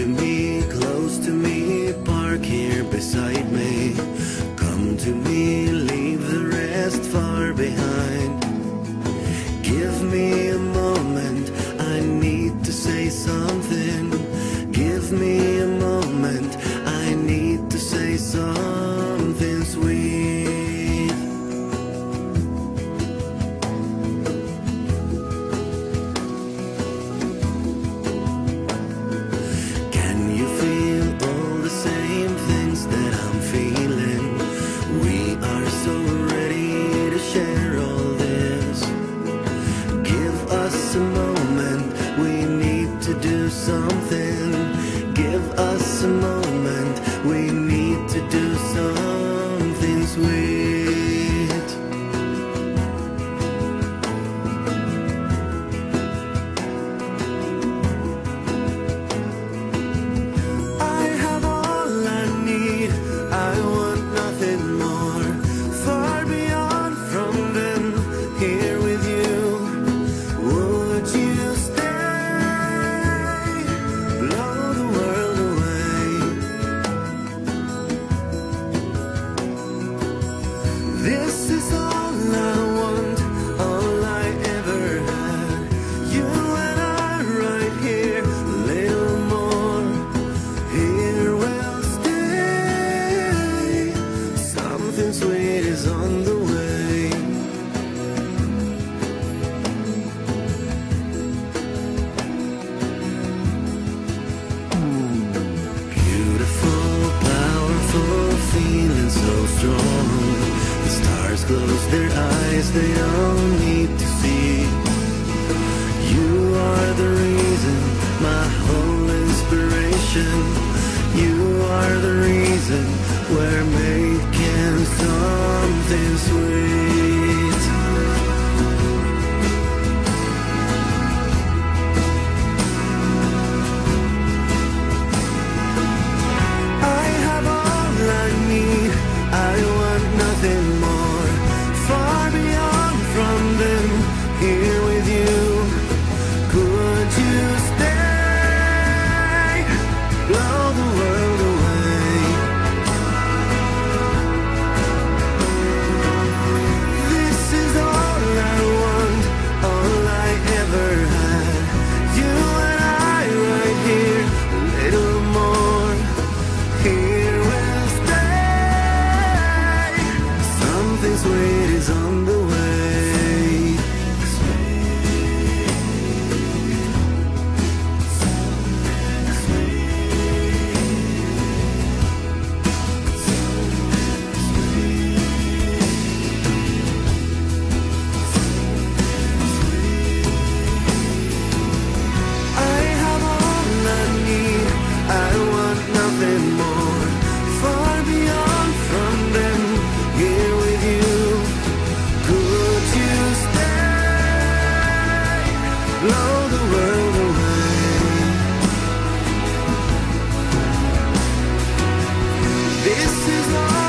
to me, close to me, park here beside me. Come to me, leave the rest far behind. Give me a moment, I need to say something. Give me a moment, I need to say something sweet. This is all I want, all I ever had. You and I right here, little more. Here we'll stay. Something sweet is on the. Stars close their eyes, they don't need to see. You are the reason, my whole inspiration. You are the reason. This is all.